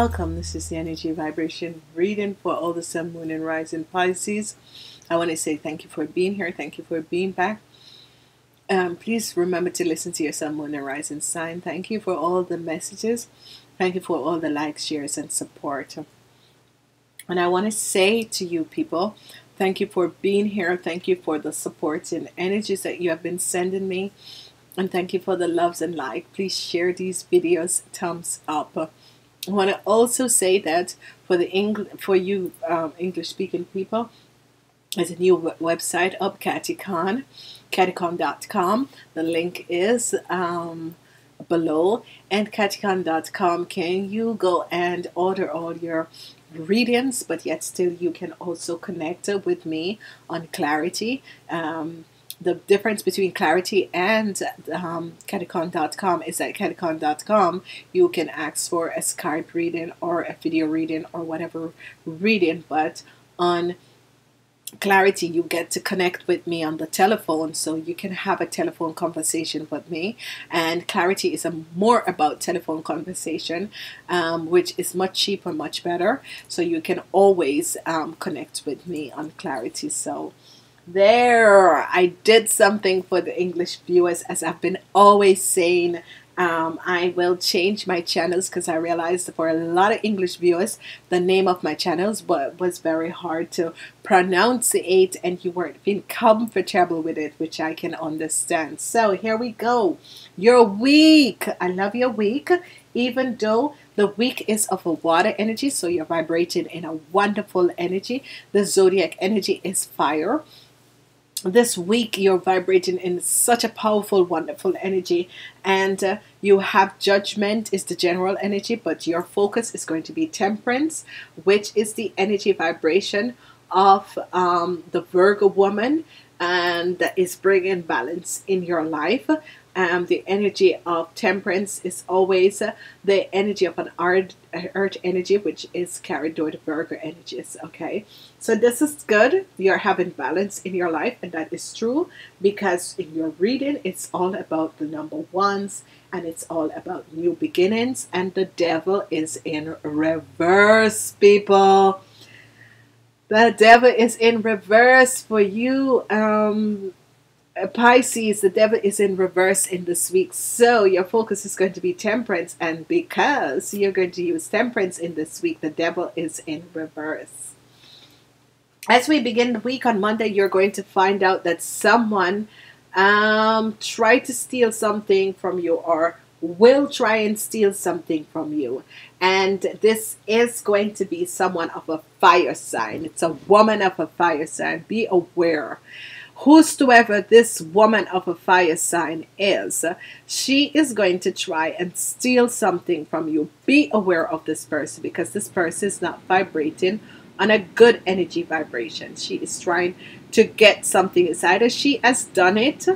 welcome. This is the energy vibration reading for all the sun, moon, and rising Pisces. I want to say thank you for being here. Thank you for being back. Um, please remember to listen to your sun, moon, and rising sign. Thank you for all the messages. Thank you for all the likes, shares, and support. And I want to say to you people, thank you for being here. Thank you for the support and energies that you have been sending me. And thank you for the loves and like. Please share these videos. Thumbs up. I want to also say that for the English, for you um, English speaking people, there's a new website up, Catticon, kathyekaan.com. The link is um, below, and kathyekaan.com. Can you go and order all your readings, but yet still you can also connect with me on Clarity. Um, the difference between Clarity and um, Kathyekaan.com is that Kathyekaan.com you can ask for a Skype reading or a video reading or whatever reading, but on clarity you get to connect with me on the telephone so you can have a telephone conversation with me. And clarity is a more about telephone conversation um, which is much cheaper much better. So you can always um, connect with me on clarity. So there. I did something for the English viewers as I've been always saying. Um, I will change my channels because I realized for a lot of English viewers the name of my channels was very hard to pronounce it and you weren't being comfortable with it which I can understand. So here we go. Your week. I love your week even though the week is of a water energy so you're vibrating in a wonderful energy. The zodiac energy is fire this week you're vibrating in such a powerful wonderful energy. And uh, you have judgment is the general energy but your focus is going to be temperance which is the energy vibration of um, the virgo woman and that is bringing balance in your life um, the energy of temperance is always uh, the energy of an earth, earth energy, which is carried by the Virgo energies. Okay, so this is good. You're having balance in your life, and that is true because in your reading, it's all about the number ones and it's all about new beginnings, and the devil is in reverse, people. The devil is in reverse for you. Um, Pisces, the devil is in reverse in this week. So your focus is going to be temperance. And because you're going to use temperance in this week, the devil is in reverse. As we begin the week on Monday, you're going to find out that someone um, tried to steal something from you or will try and steal something from you. And this is going to be someone of a fire sign. It's a woman of a fire sign. Be aware whosoever this woman of a fire sign is, she is going to try and steal something from you. Be aware of this person because this person is not vibrating on a good energy vibration. She is trying to get something. It's either she has done it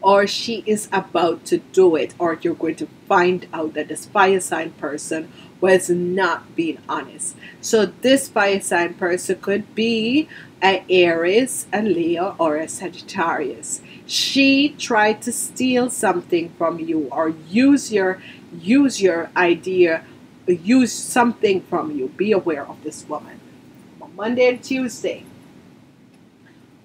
or she is about to do it, or you're going to find out that this fire sign person was not being honest. So this fire sign person could be a Aries, a Leo, or a Sagittarius. She tried to steal something from you or use your use your idea, use something from you. Be aware of this woman. Monday and Tuesday.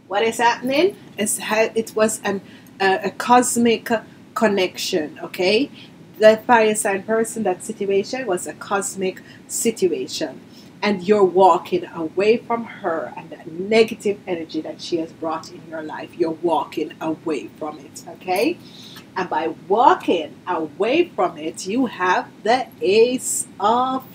What is happening? It was an, a, a cosmic connection, okay? The fire sign person, that situation was a cosmic situation and you're walking away from her and that negative energy that she has brought in your life. You're walking away from it, okay? And by walking away from it, you have the Ace of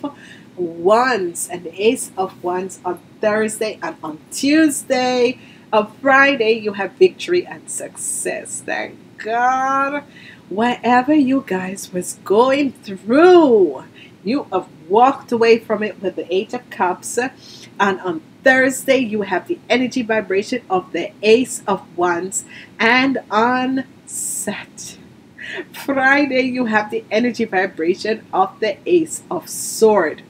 Wands. And the Ace of Wands on Thursday and on Tuesday. On Friday, you have victory and success. Thank God. Whatever you guys was going through, you have walked away from it with the Eight of Cups. And on Thursday, you have the energy vibration of the Ace of Wands. And on Saturday, Friday, you have the energy vibration of the Ace of Sword.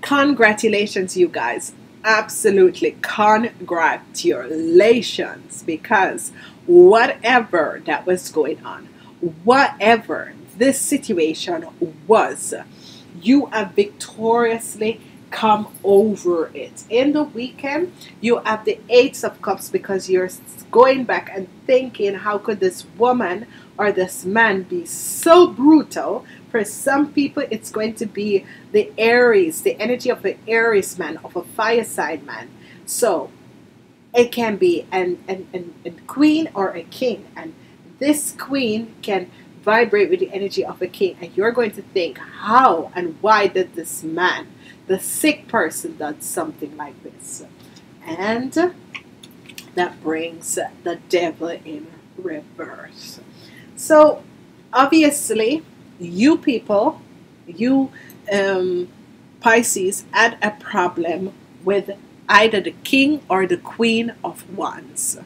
Congratulations, you guys. Absolutely, congratulations. Because whatever that was going on, whatever this situation was, you have victoriously come over it. In the weekend, you have the Eight of Cups because you're going back and thinking, how could this woman or this man be so brutal? For some people, it's going to be the Aries, the energy of the Aries man, of a fireside man. So it can be an, an, an, a queen or a king. And this queen can vibrate with the energy of a king. And you're going to think, how and why did this man the sick person does something like this. And that brings the devil in reverse. So, obviously, you people, you um, Pisces, had a problem with either the king or the queen of wands.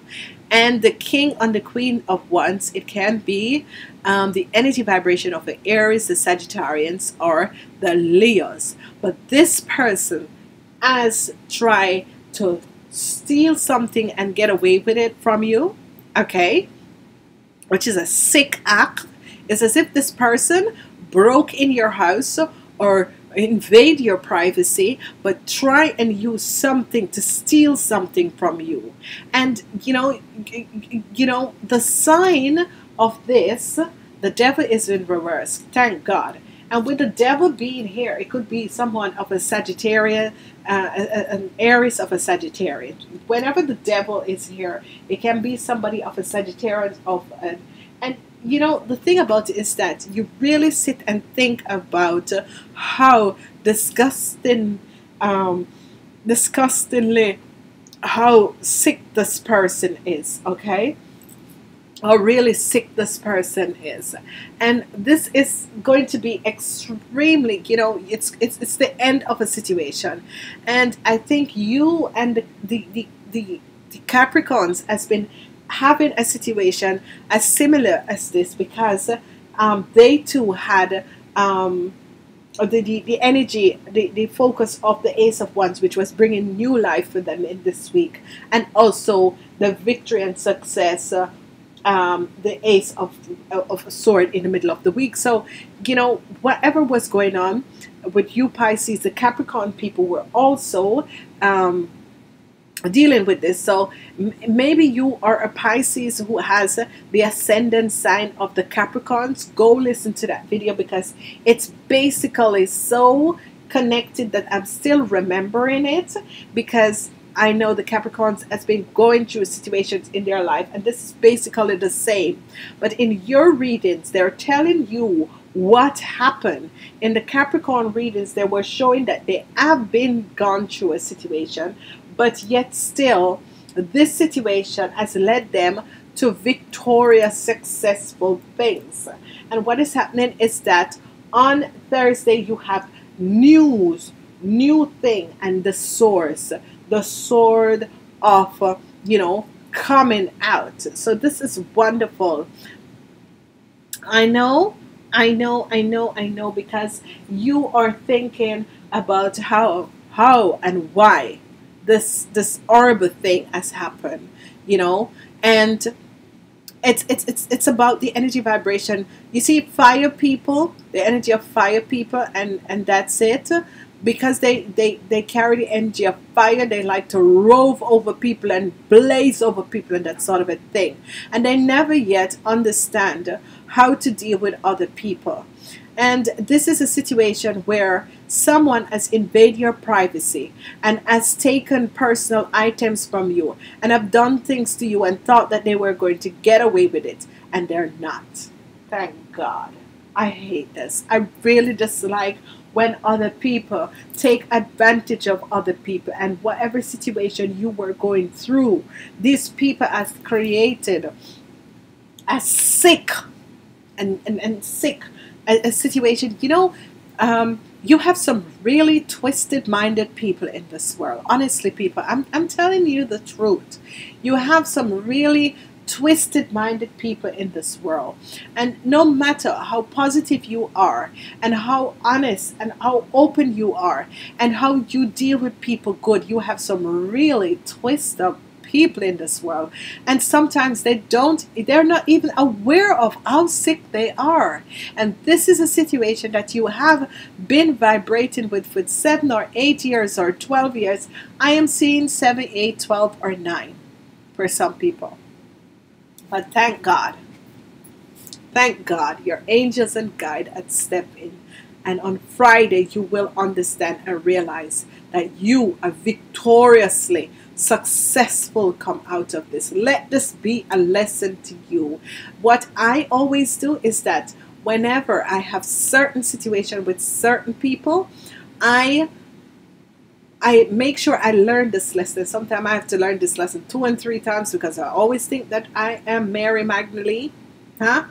And the king on the queen of wands, it can be um, the energy vibration of the Aries, the Sagittarians, or the Leos. But this person has tried to steal something and get away with it from you, okay? Which is a sick act. It's as if this person broke in your house or invade your privacy, but try and use something to steal something from you. And you know, you know, the sign of this, the devil is in reverse. Thank God. And with the devil being here, it could be someone of a Sagittarius, uh, an Aries of a Sagittarius. Whenever the devil is here, it can be somebody of a Sagittarius of an and you know the thing about it is that you really sit and think about how disgusting um, disgustingly how sick this person is okay? How really sick this person is. And this is going to be extremely you know it's it's, it's the end of a situation. And i think you and the the, the, the, the capricorns has been having a situation as similar as this because um, they too had um, the, the, the energy, the, the focus of the Ace of Wands, which was bringing new life for them in this week, and also the victory and success. Uh, um, the ace of, of a sword in the middle of the week. So, you know, whatever was going on with you Pisces, the Capricorn people were also um, dealing with this. So maybe you are a Pisces who has the ascendant sign of the Capricorns. Go listen to that video because it's basically so connected that I'm still remembering it because I know the Capricorns has been going through situations in their life and this is basically the same. But in your readings, they're telling you what happened in the Capricorn readings. They were showing that they have been gone through a situation, but yet still, this situation has led them to victorious, successful things. And what is happening is that on Thursday you have news, new thing, and the source, the sword of, uh, you know, coming out. So this is wonderful. I know, I know, I know, I know, because you are thinking about how, how, and why this this horrible thing has happened you know? And it's it's it's it's about the energy vibration. You see fire people the energy of fire people and and that's it. Because they they they carry the energy of fire they like to rove over people and blaze over people and that sort of a thing. And they never yet understand how to deal with other people and this is a situation where someone has invaded your privacy and has taken personal items from you and have done things to you and thought that they were going to get away with it and they're not. Thank God. I hate this. I really dislike when other people take advantage of other people and whatever situation you were going through, these people has created a sick and, and, and sick a, a situation. You know, um, you have some really twisted minded people in this world. Honestly, people, I'm, I'm telling you the truth. You have some really twisted minded people in this world. And no matter how positive you are, and how honest and how open you are, and how you deal with people good, you have some really twisted people in this world. And sometimes they don't, they're not even aware of how sick they are. And this is a situation that you have been vibrating with for seven or eight years or 12 years. I am seeing seven, eight, 12, or nine for some people. But thank God. Thank God your angels and guide had stepped in. And on Friday, you will understand and realize that you are victoriously successful come out of this. Let this be a lesson to you. What I always do is that whenever I have certain situation with certain people, I I make sure I learn this lesson. Sometimes I have to learn this lesson two and three times because I always think that I am Mary Magdalene. Huh?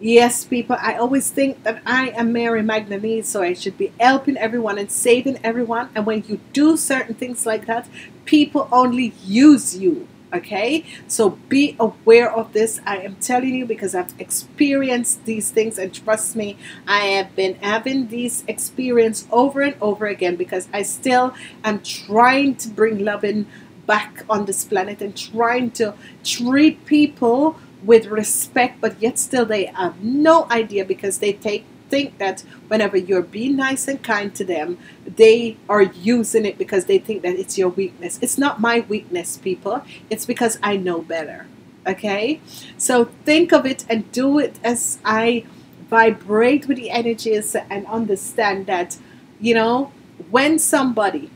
Yes, people, I always think that I am Mary Magdalene, so I should be helping everyone and saving everyone. And when you do certain things like that, people only use you. Okay, so be aware of this. I am telling you because I've experienced these things, and trust me, I have been having these experience over and over again because I still am trying to bring loving back on this planet and trying to treat people with respect, but yet still they have no idea because they take think that whenever you're being nice and kind to them, they are using it because they think that it's your weakness. It's not my weakness, people. It's because I know better. Okay? So think of it and do it as I vibrate with the energies and understand that, you know, when somebody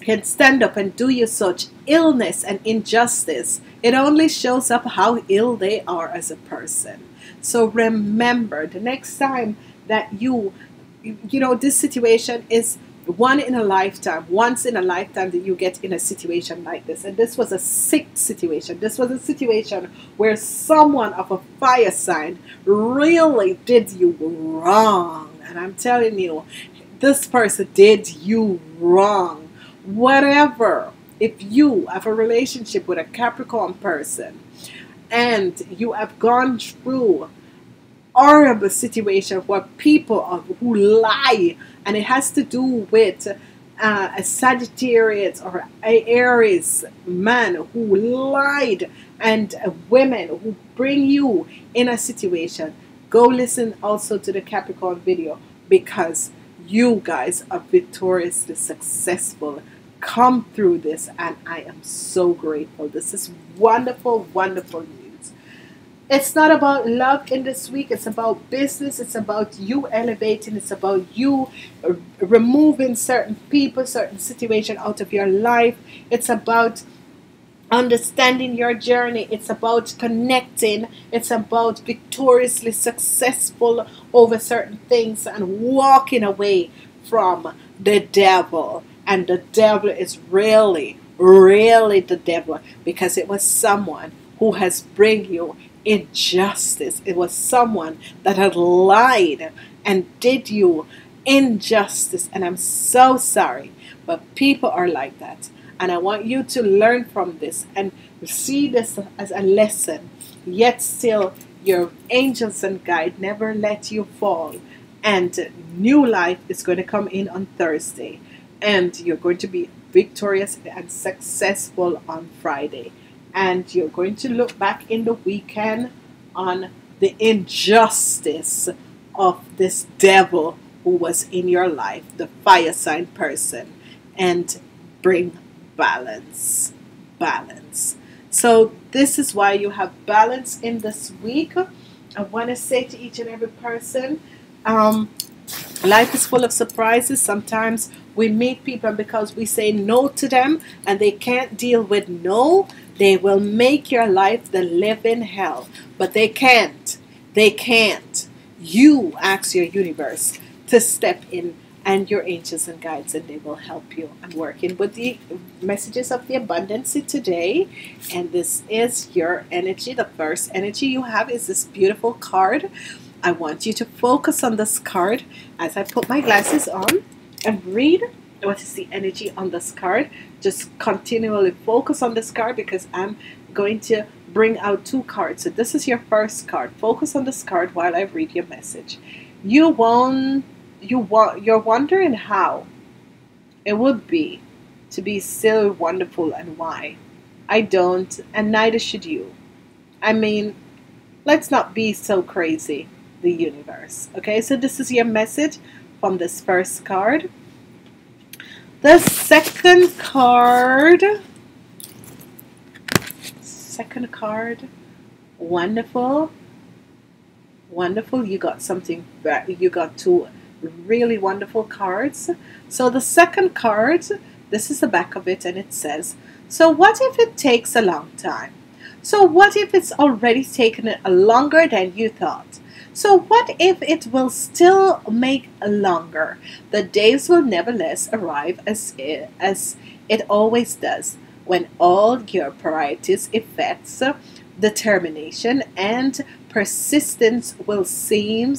can stand up and do you such illness and injustice, it only shows up how ill they are as a person. So remember the next time that you, you know, this situation is one in a lifetime, once in a lifetime that you get in a situation like this. And this was a sick situation. This was a situation where someone of a fire sign really did you wrong. And I'm telling you, this person did you wrong. Whatever if you have a relationship with a Capricorn person and you have gone through horrible situation where people are, who lie and it has to do with uh, a Sagittarius or Aries man who lied and women who bring you in a situation. Go listen also to the Capricorn video because you guys are victoriously successful come through this, and I am so grateful. This is wonderful, wonderful news. It's not about love in this week, it's about business, it's about you elevating, it's about you uh, removing certain people, certain situation out of your life. It's about understanding your journey. It's about connecting. It's about victoriously successful over certain things and walking away from the devil and the devil is really, really the devil because it was someone who has bring you injustice. It was someone that had lied and did you injustice. And I'm so sorry, but people are like that. And I want you to learn from this and see this as a lesson. Yet still, your angels and guide never let you fall. And new life is going to come in on Thursday and you're going to be victorious and successful on Friday. And you're going to look back in the weekend on the injustice of this devil who was in your life, the fire sign person, and bring balance. Balance. So, this is why you have balance in this week. I want to say to each and every person um, life is full of surprises. Sometimes we meet people because we say no to them and they can't deal with no, they will make your life the living hell. But they can't. They can't. You ask your universe to step in and your angels and guides, and they will help you. I'm working with the messages of the abundance today, and this is your energy. The first energy you have is this beautiful card. I want you to focus on this card as I put my glasses on and read what is the energy on this card. Just continually focus on this card because I'm going to bring out two cards. So this is your first card. Focus on this card while I read your message. You won't you want you're wondering how it would be to be so wonderful and why. I don't, and neither should you. I mean, let's not be so crazy, the universe. Okay, so this is your message from this first card. The second card, second card, wonderful, wonderful. You got something, you got two really wonderful cards. So the second card, this is the back of it, and it says, So what if it takes a long time? So what if it's already taken longer than you thought? So what if it will still make longer? The days will nevertheless arrive as it, as it always does when all your priorities, effects, determination, and persistence will seem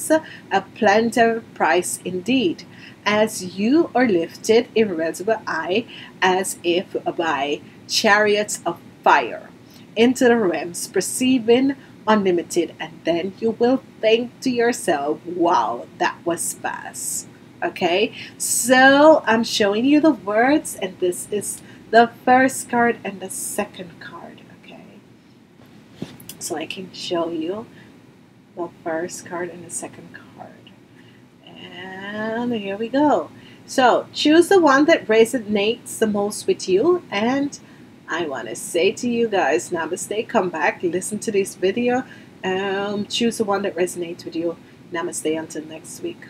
a planter price indeed, as you are lifted irresolute eye as if by chariots of fire into the realms, perceiving unlimited, and then you will think to yourself, wow, that was fast. Okay, so I'm showing you the words, and this is the first card and the second card. Okay, so I can show you the first card and the second card. And here we go. So choose the one that resonates the most with you. And I want to say to you guys, namaste, come back, listen to this video. Um, choose the one that resonates with you. Namaste until next week.